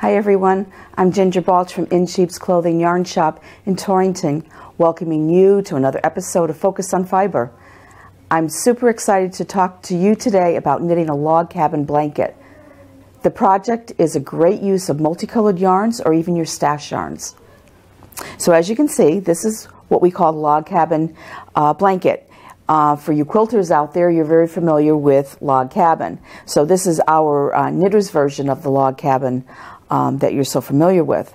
Hi everyone, I'm Ginger Balch from In Sheep's Clothing Yarn Shop in Torrington, welcoming you to another episode of Focus on Fiber. I'm super excited to talk to you today about knitting a log cabin blanket. The project is a great use of multicolored yarns or even your stash yarns. So as you can see, this is what we call log cabin uh, blanket. Uh, for you quilters out there, you're very familiar with log cabin. So this is our uh, knitter's version of the log cabin um, that you're so familiar with.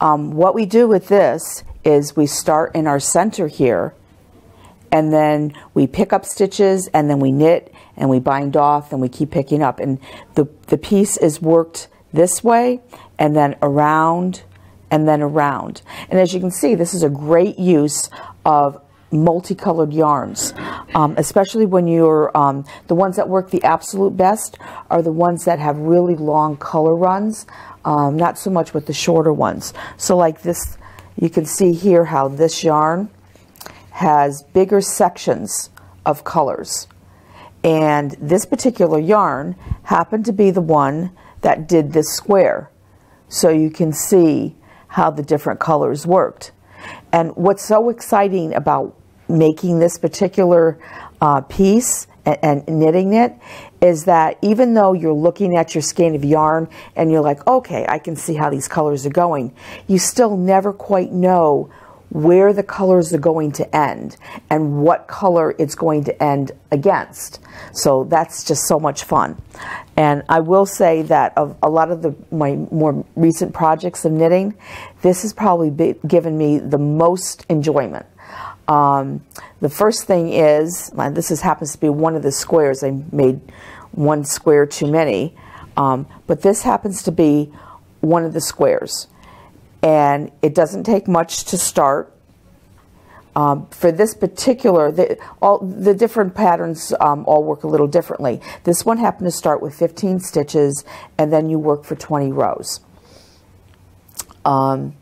Um, what we do with this is we start in our center here and then we pick up stitches and then we knit and we bind off and we keep picking up and the, the piece is worked this way and then around and then around and as you can see this is a great use of multicolored yarns, um, especially when you're, um, the ones that work the absolute best are the ones that have really long color runs, um, not so much with the shorter ones. So like this, you can see here how this yarn has bigger sections of colors. And this particular yarn happened to be the one that did this square. So you can see how the different colors worked. And what's so exciting about making this particular uh, piece and, and, knitting it is that even though you're looking at your skein of yarn and you're like, okay, I can see how these colors are going, you still never quite know where the colors are going to end and what color it's going to end against. So that's just so much fun. And I will say that of a lot of the my more recent projects of knitting, this has probably given me the most enjoyment um, the first thing is, this is, happens to be one of the squares. I made one square too many. Um, but this happens to be one of the squares. And it doesn't take much to start. Um, for this particular, the, all the different patterns um, all work a little differently. This one happened to start with 15 stitches, and then you work for 20 rows. Um,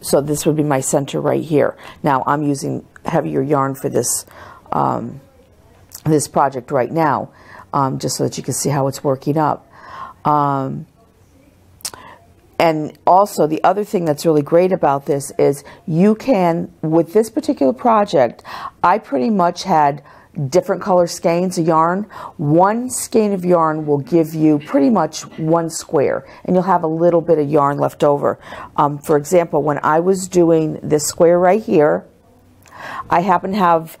so this would be my center right here. Now I'm using heavier yarn for this um, this project right now, um, just so that you can see how it's working up. Um, and also the other thing that's really great about this is you can, with this particular project, I pretty much had different color skeins of yarn. One skein of yarn will give you pretty much one square and you'll have a little bit of yarn left over. Um, for example, when I was doing this square right here, I happen to have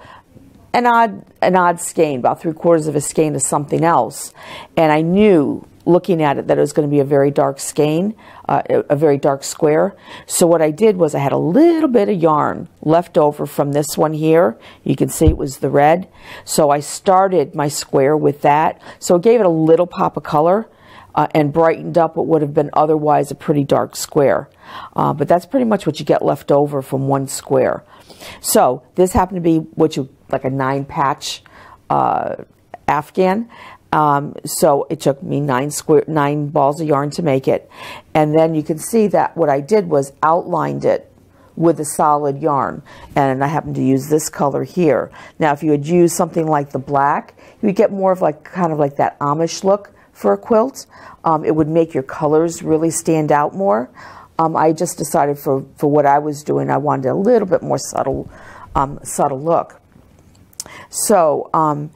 an odd, an odd skein, about three quarters of a skein of something else. And I knew looking at it that it was going to be a very dark skein, uh, a very dark square. So what I did was I had a little bit of yarn left over from this one here. You can see it was the red. So I started my square with that. So it gave it a little pop of color. Uh, and brightened up what would have been otherwise a pretty dark square. Uh, but that's pretty much what you get left over from one square. So this happened to be what you like a nine patch uh, Afghan. Um, so it took me nine square nine balls of yarn to make it, and then you can see that what I did was outlined it with a solid yarn, and I happened to use this color here. Now, if you had used something like the black, you would get more of like kind of like that Amish look for a quilt. Um, it would make your colors really stand out more. Um, I just decided for, for what I was doing, I wanted a little bit more subtle, um, subtle look. So, um,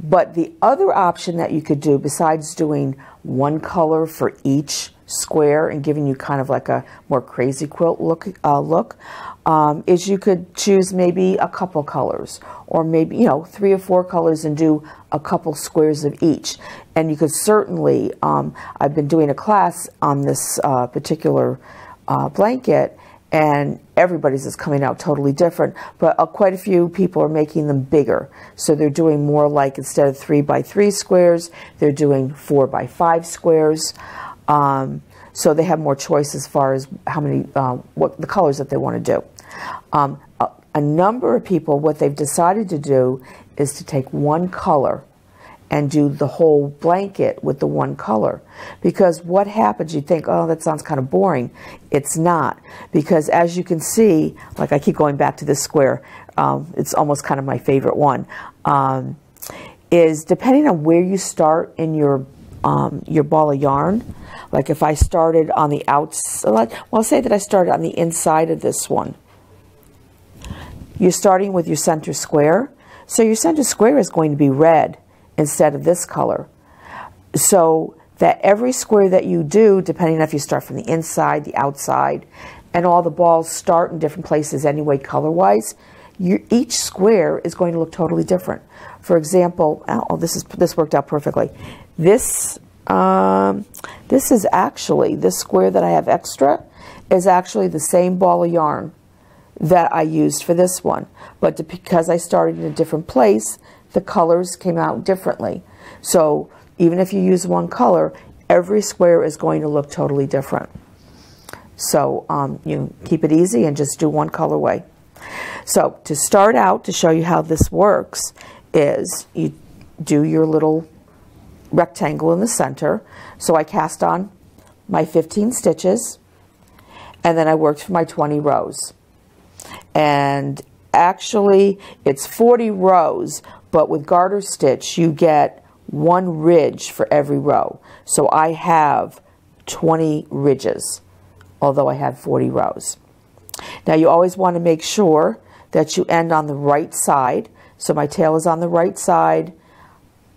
but the other option that you could do besides doing one color for each square and giving you kind of like a more crazy quilt look, uh, look um, is you could choose maybe a couple colors or maybe, you know, three or four colors and do a couple squares of each. And you could certainly, um, I've been doing a class on this uh, particular uh, blanket and everybody's is coming out totally different, but uh, quite a few people are making them bigger. So they're doing more like instead of three by three squares, they're doing four by five squares. Um, so they have more choice as far as how many, uh, what the colors that they want to do. Um, a, a number of people, what they've decided to do is to take one color and do the whole blanket with the one color. Because what happens, you think, oh, that sounds kind of boring. It's not. Because as you can see, like I keep going back to this square, um, it's almost kind of my favorite one, um, is depending on where you start in your um, your ball of yarn. Like if I started on the outside, well, say that I started on the inside of this one. You're starting with your center square. So your center square is going to be red instead of this color. So that every square that you do, depending on if you start from the inside, the outside, and all the balls start in different places anyway, color-wise, each square is going to look totally different. For example, oh, this is this worked out perfectly. This um, this is actually this square that I have extra is actually the same ball of yarn that I used for this one, but because I started in a different place, the colors came out differently. So even if you use one color, every square is going to look totally different. So um, you keep it easy and just do one colorway. So to start out, to show you how this works, is you do your little rectangle in the center. So I cast on my 15 stitches, and then I worked for my 20 rows. And actually, it's 40 rows, but with garter stitch, you get one ridge for every row. So I have 20 ridges, although I have 40 rows. Now you always want to make sure that you end on the right side. So my tail is on the right side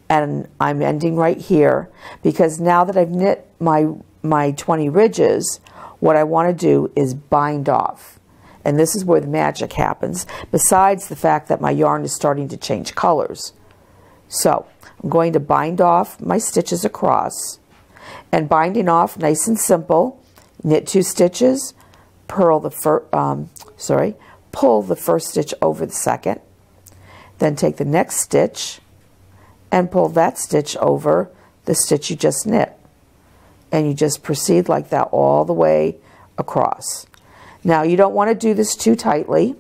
and I'm ending right here because now that I've knit my, my 20 ridges, what I want to do is bind off. And this is where the magic happens, besides the fact that my yarn is starting to change colors. So I'm going to bind off my stitches across and binding off nice and simple, knit two stitches, purl the first, um, sorry, pull the first stitch over the second, then take the next stitch and pull that stitch over the stitch you just knit. And you just proceed like that all the way across. Now you don't want to do this too tightly,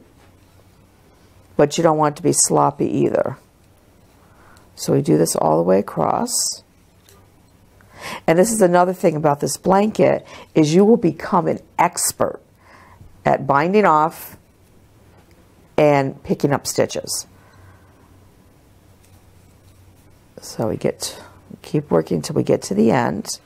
but you don't want it to be sloppy either. So we do this all the way across. And this is another thing about this blanket is you will become an expert at binding off and picking up stitches. So we get keep working until we get to the end.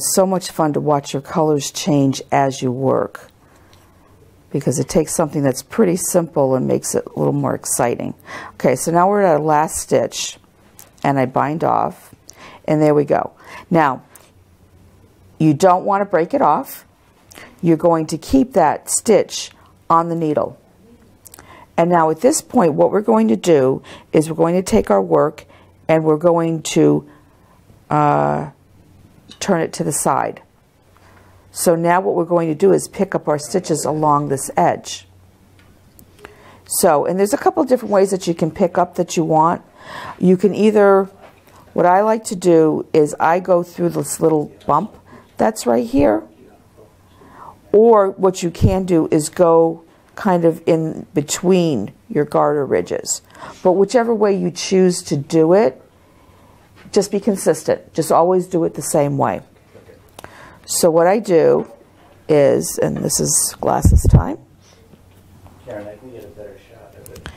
It's so much fun to watch your colors change as you work because it takes something that's pretty simple and makes it a little more exciting. Okay, so now we're at our last stitch and I bind off and there we go. Now, you don't want to break it off. You're going to keep that stitch on the needle. And now at this point, what we're going to do is we're going to take our work and we're going to uh, turn it to the side. So now what we're going to do is pick up our stitches along this edge. So, and there's a couple different ways that you can pick up that you want. You can either, what I like to do is I go through this little bump that's right here. Or what you can do is go kind of in between your garter ridges. But whichever way you choose to do it, just be consistent. Just always do it the same way. So what I do is, and this is glasses time. Karen, I can get a better shot of it.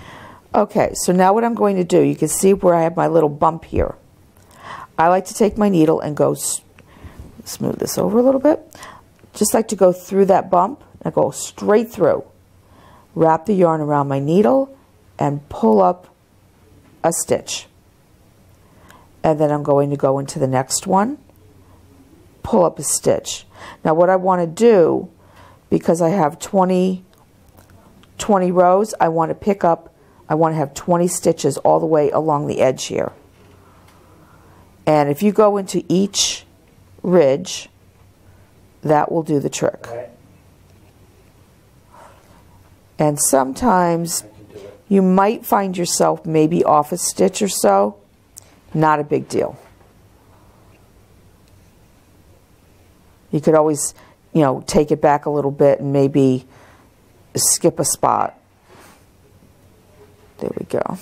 Okay, so now what I'm going to do, you can see where I have my little bump here. I like to take my needle and go, smooth this over a little bit. Just like to go through that bump and go straight through. Wrap the yarn around my needle and pull up a stitch. And then I'm going to go into the next one pull up a stitch. Now what I want to do, because I have 20, 20 rows, I want to pick up, I want to have 20 stitches all the way along the edge here. And if you go into each ridge, that will do the trick. And sometimes you might find yourself maybe off a stitch or so. Not a big deal. You could always, you know, take it back a little bit and maybe skip a spot. There we go.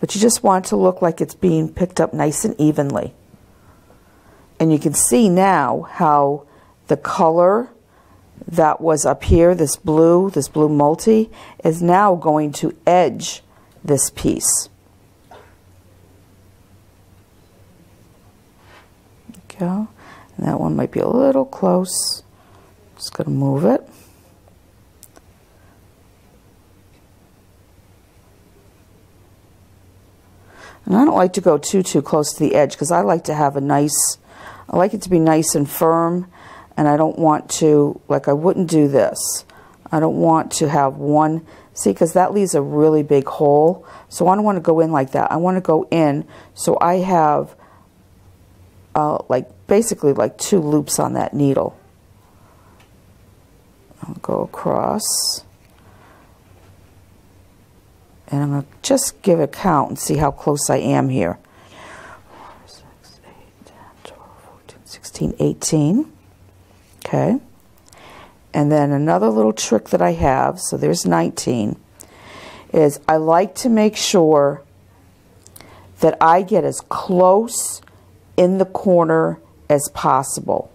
But you just want it to look like it's being picked up nice and evenly. And you can see now how the color that was up here, this blue, this blue multi, is now going to edge this piece. Go. And that one might be a little close. Just going to move it. And I don't like to go too, too close to the edge because I like to have a nice, I like it to be nice and firm. And I don't want to, like I wouldn't do this. I don't want to have one, see, because that leaves a really big hole. So I don't want to go in like that. I want to go in so I have uh, like basically like two loops on that needle. I'll go across. And I'm going to just give a count and see how close I am here. 4, 6, 8, 10, 12, 14, 16, 18. Okay. And then another little trick that I have, so there's 19, is I like to make sure that I get as close in the corner as possible.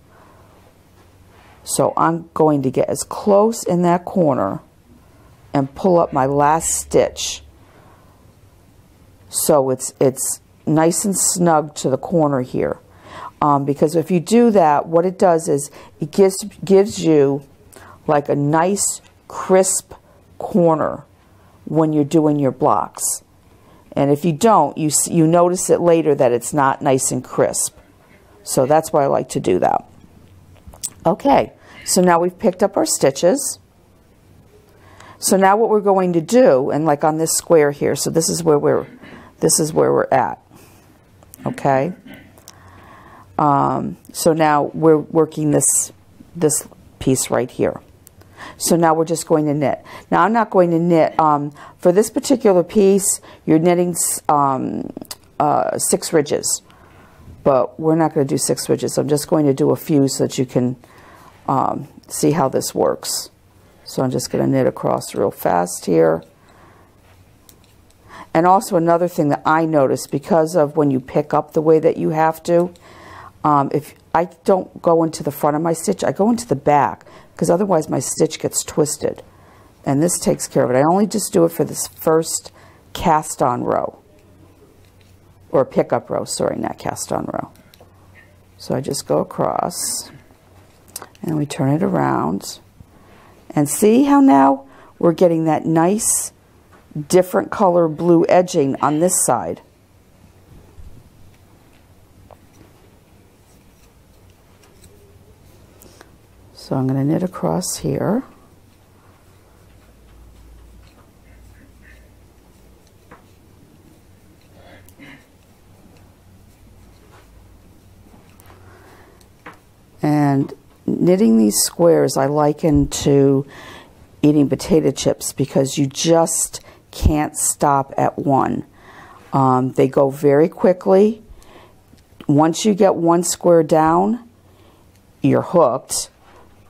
So I'm going to get as close in that corner and pull up my last stitch. So it's it's nice and snug to the corner here. Um, because if you do that what it does is it gives gives you like a nice crisp corner when you're doing your blocks and if you don't you you notice it later that it's not nice and crisp so that's why I like to do that okay so now we've picked up our stitches so now what we're going to do and like on this square here so this is where we're this is where we're at. Okay? Um, so now we're working this, this piece right here. So now we're just going to knit. Now I'm not going to knit. Um, for this particular piece, you're knitting um, uh, six ridges. But we're not going to do six ridges. I'm just going to do a few so that you can um, see how this works. So I'm just going to knit across real fast here. And also another thing that I notice because of when you pick up the way that you have to, um, if I don't go into the front of my stitch, I go into the back because otherwise my stitch gets twisted. And this takes care of it. I only just do it for this first cast on row or pickup row, sorry, not cast on row. So I just go across and we turn it around and see how now we're getting that nice different color blue edging on this side. So I'm going to knit across here. And knitting these squares I liken to eating potato chips because you just can't stop at one. Um, they go very quickly. Once you get one square down, you're hooked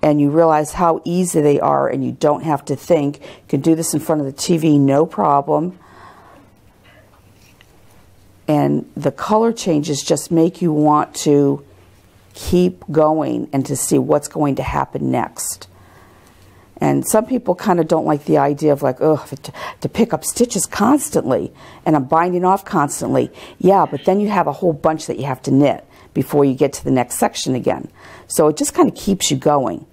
and you realize how easy they are and you don't have to think. You can do this in front of the TV, no problem. And the color changes just make you want to keep going and to see what's going to happen next. And some people kind of don't like the idea of like, oh, to, to, pick up stitches constantly and I'm binding off constantly. Yeah, but then you have a whole bunch that you have to knit before you get to the next section again. So it just kind of keeps you going.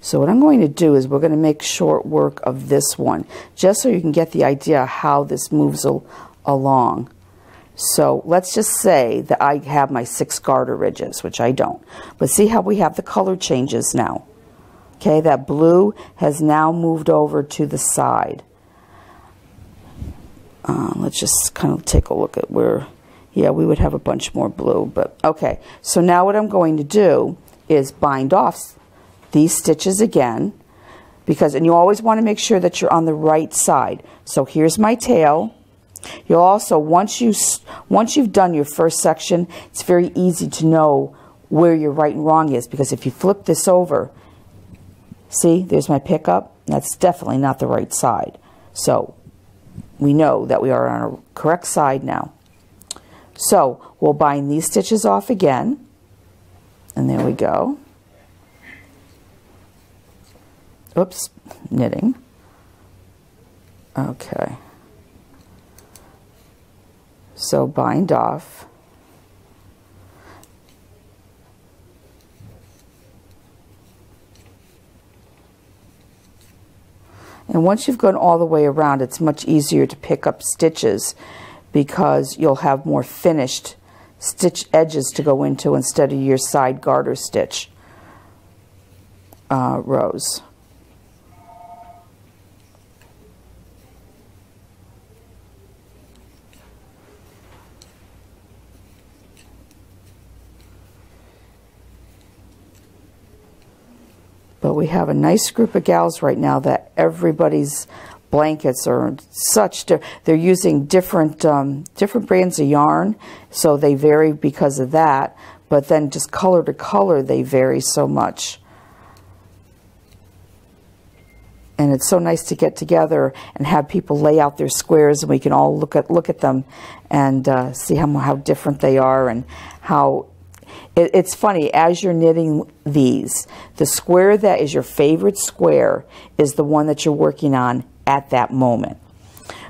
So what I'm going to do is we're going to make short work of this one, just so you can get the idea how this moves al along. So let's just say that I have my six garter ridges, which I don't. But see how we have the color changes now. Okay, that blue has now moved over to the side. Uh, let's just kind of take a look at where, yeah, we would have a bunch more blue. But okay, so now what I'm going to do is bind off these stitches again. Because, and you always want to make sure that you're on the right side. So here's my tail. You'll also, once, you, once you've done your first section, it's very easy to know where your right and wrong is because if you flip this over, see, there's my pickup. That's definitely not the right side. So we know that we are on our correct side now. So we'll bind these stitches off again. And there we go. Oops, knitting. Okay. So bind off. And once you've gone all the way around, it's much easier to pick up stitches because you'll have more finished stitch edges to go into instead of your side garter stitch uh, rows. We have a nice group of gals right now that everybody's blankets are such they're using different um, different brands of yarn so they vary because of that but then just color to color they vary so much. And it's so nice to get together and have people lay out their squares and we can all look at look at them and uh, see how how different they are and how it, it's funny, as you're knitting these, the square that is your favorite square is the one that you're working on at that moment.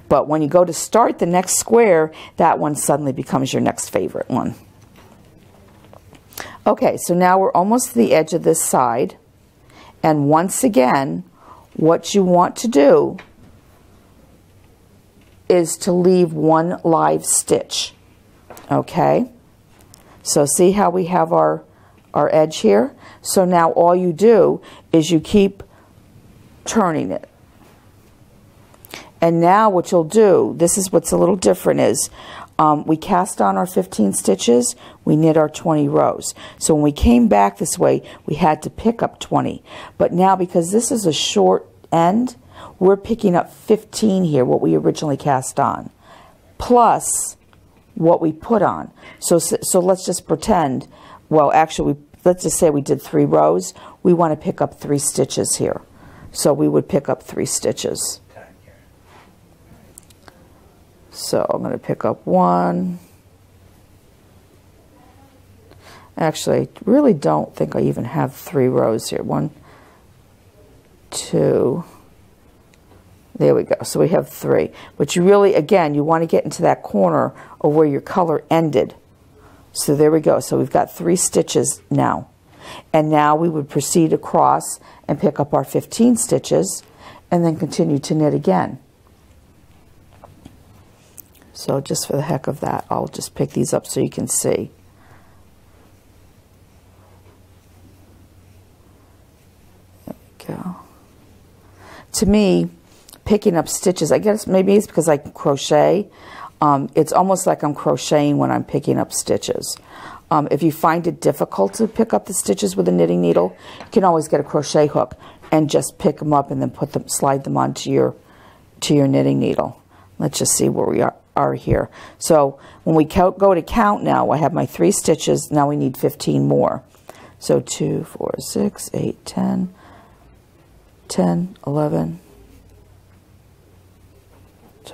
But when you go to start the next square, that one suddenly becomes your next favorite one. Okay, so now we're almost to the edge of this side. And once again, what you want to do is to leave one live stitch. Okay? So see how we have our, our edge here? So now all you do is you keep turning it. And now what you'll do, this is what's a little different is, um, we cast on our 15 stitches, we knit our 20 rows. So when we came back this way, we had to pick up 20. But now because this is a short end, we're picking up 15 here, what we originally cast on. Plus, what we put on. So, so let's just pretend, well, actually, we, let's just say we did three rows. We want to pick up three stitches here. So we would pick up three stitches. So I'm going to pick up one. Actually, I really don't think I even have three rows here. One, two, there we go. So we have three. But you really, again, you want to get into that corner of where your color ended. So there we go. So we've got three stitches now. And now we would proceed across and pick up our 15 stitches and then continue to knit again. So just for the heck of that, I'll just pick these up so you can see. There we go. To me, picking up stitches. I guess maybe it's because I crochet. Um, it's almost like I'm crocheting when I'm picking up stitches. Um, if you find it difficult to pick up the stitches with a knitting needle, you can always get a crochet hook and just pick them up and then put them, slide them onto your, to your knitting needle. Let's just see where we are, are here. So when we count, go to count now, I have my three stitches. Now we need 15 more. So 2, 4, 6, 8, 10, 10, 11,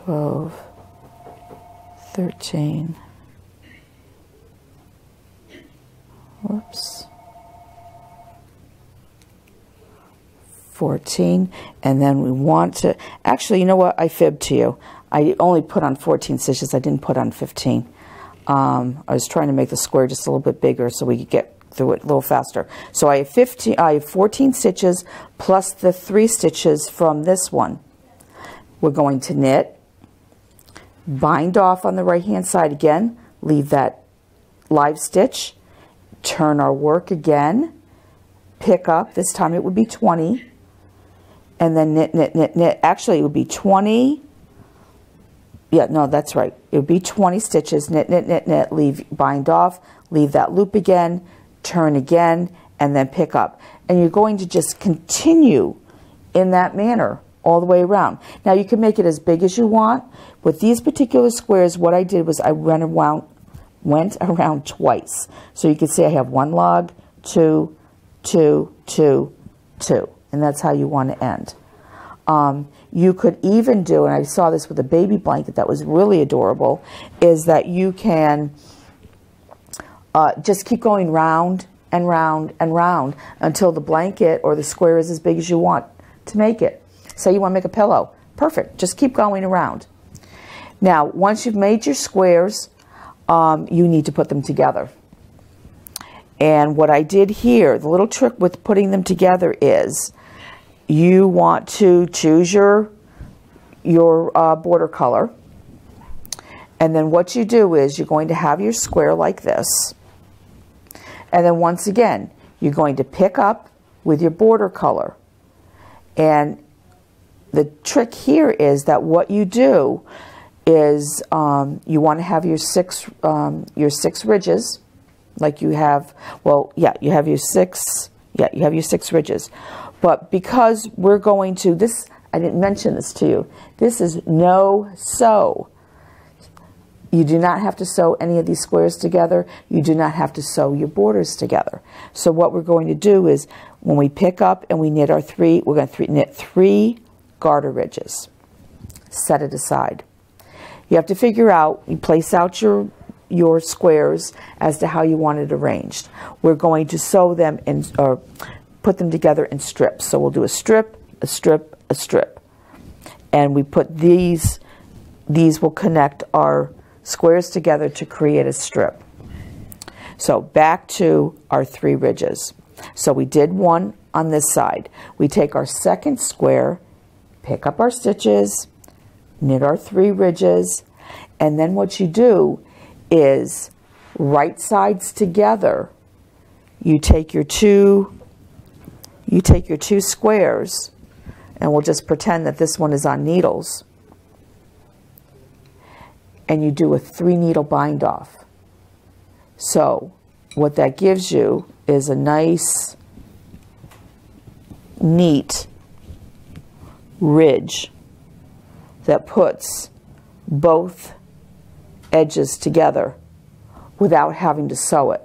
12, 13, whoops, 14, and then we want to, actually, you know what, I fibbed to you. I only put on 14 stitches, I didn't put on 15. Um, I was trying to make the square just a little bit bigger so we could get through it a little faster. So I have 15, I have 14 stitches plus the three stitches from this one. We're going to knit bind off on the right hand side again, leave that live stitch, turn our work again, pick up, this time it would be 20, and then knit, knit, knit, knit. Actually, it would be 20, yeah, no, that's right. It would be 20 stitches, knit, knit, knit, knit, leave, bind off, leave that loop again, turn again, and then pick up. And you're going to just continue in that manner all the way around. Now you can make it as big as you want. With these particular squares, what I did was I went around, went around twice. So you can see I have one log, two, two, two, two. And that's how you want to end. Um, you could even do, and I saw this with a baby blanket that was really adorable, is that you can uh, just keep going round and round and round until the blanket or the square is as big as you want to make it. Say you want to make a pillow. Perfect. Just keep going around. Now, once you've made your squares, um, you need to put them together. And what I did here, the little trick with putting them together is you want to choose your, your uh, border color. And then what you do is you're going to have your square like this. And then once again, you're going to pick up with your border color. And the trick here is that what you do is um, you want to have your six um, your six ridges like you have well yeah you have your six yeah you have your six ridges. But because we're going to this I didn't mention this to you this is no sew. You do not have to sew any of these squares together. You do not have to sew your borders together. So what we're going to do is when we pick up and we knit our three we're going to knit three garter ridges set it aside you have to figure out, you place out your, your squares as to how you want it arranged. We're going to sew them in, or put them together in strips. So we'll do a strip, a strip, a strip. And we put these, these will connect our squares together to create a strip. So back to our three ridges. So we did one on this side. We take our second square, pick up our stitches, knit our three ridges, and then what you do is right sides together, you take your two, you take your two squares, and we'll just pretend that this one is on needles, and you do a three needle bind off. So what that gives you is a nice, neat ridge that puts both edges together without having to sew it.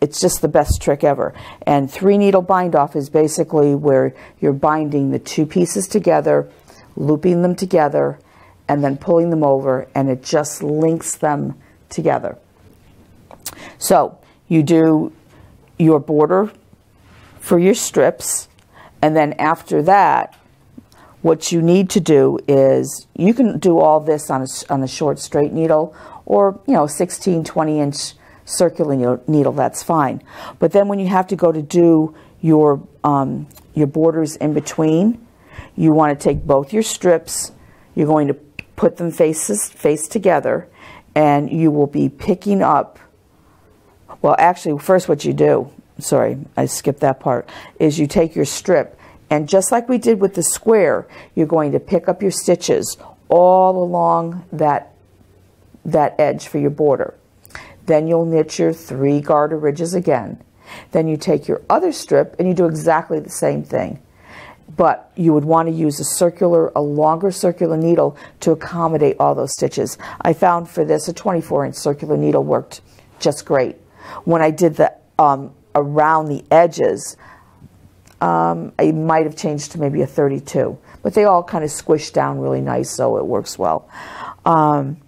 It's just the best trick ever. And three needle bind off is basically where you're binding the two pieces together, looping them together, and then pulling them over, and it just links them together. So you do your border for your strips, and then after that, what you need to do is you can do all this on a, on a short straight needle or, you know, 16, 20 inch circular needle, that's fine. But then when you have to go to do your, um, your borders in between, you want to take both your strips, you're going to put them faces face together, and you will be picking up, well, actually, first what you do, sorry, I skipped that part, is you take your strip and just like we did with the square, you're going to pick up your stitches all along that, that edge for your border. Then you'll knit your three garter ridges again. Then you take your other strip and you do exactly the same thing. But you would want to use a circular, a longer circular needle to accommodate all those stitches. I found for this a 24 inch circular needle worked just great. When I did the um, around the edges, um, I might have changed to maybe a 32, but they all kind of squish down really nice, so it works well. Um,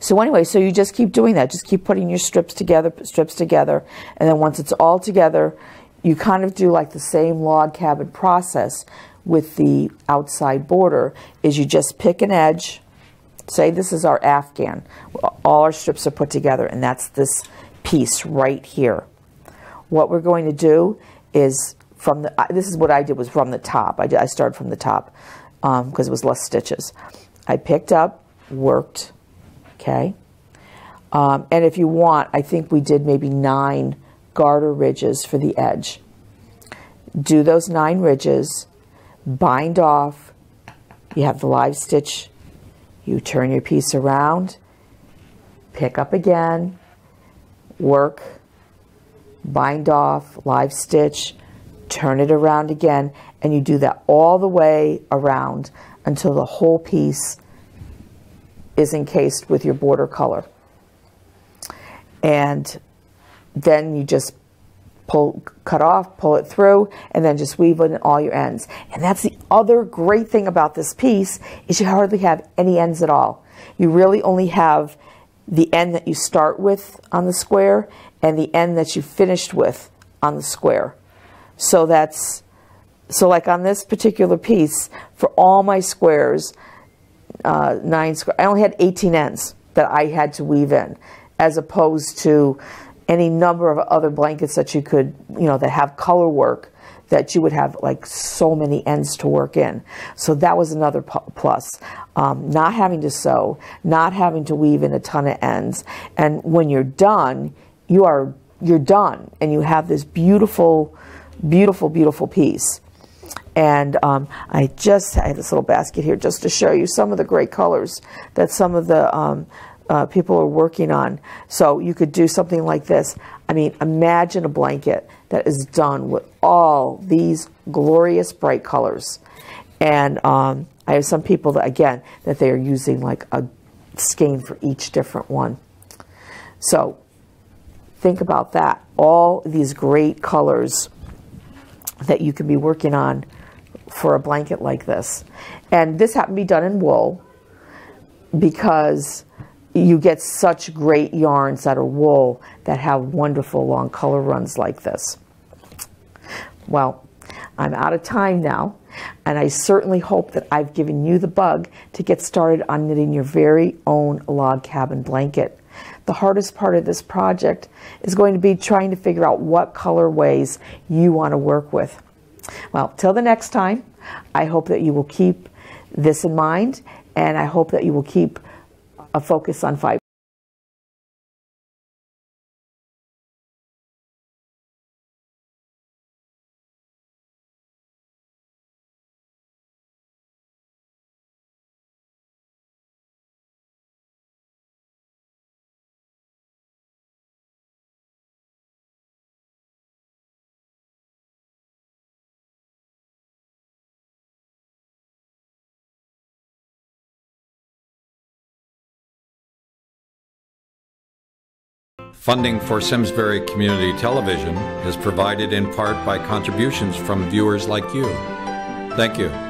so anyway, so you just keep doing that. Just keep putting your strips together, strips together, and then once it's all together, you kind of do like the same log cabin process with the outside border. Is you just pick an edge. Say this is our Afghan. All our strips are put together, and that's this piece right here. What we're going to do is from the, this is what I did was from the top. I, did, I started from the top because um, it was less stitches. I picked up, worked, okay. Um, and if you want, I think we did maybe nine garter ridges for the edge. Do those nine ridges, bind off, you have the live stitch, you turn your piece around, pick up again, work, bind off, live stitch, turn it around again, and you do that all the way around until the whole piece is encased with your border color. And then you just pull, cut off, pull it through, and then just weave in all your ends. And that's the other great thing about this piece is you hardly have any ends at all. You really only have the end that you start with on the square and the end that you finished with on the square. So that's, so like on this particular piece, for all my squares, uh, nine square, I only had 18 ends that I had to weave in, as opposed to any number of other blankets that you could, you know, that have color work that you would have like so many ends to work in. So that was another plus. Um, not having to sew, not having to weave in a ton of ends. And when you're done, you are, you're done and you have this beautiful, beautiful, beautiful piece. And um, I just I have this little basket here just to show you some of the great colors that some of the um, uh, people are working on. So you could do something like this. I mean, imagine a blanket that is done with all these glorious bright colors. And um, I have some people that, again, that they are using like a skein for each different one. So think about that. All these great colors that you can be working on for a blanket like this. And this happened to be done in wool because you get such great yarns that are wool that have wonderful long color runs like this. Well, I'm out of time now, and I certainly hope that I've given you the bug to get started on knitting your very own log cabin blanket. The hardest part of this project is going to be trying to figure out what colorways you want to work with. Well, till the next time, I hope that you will keep this in mind, and I hope that you will keep a focus on fiber. Funding for Simsbury Community Television is provided in part by contributions from viewers like you. Thank you.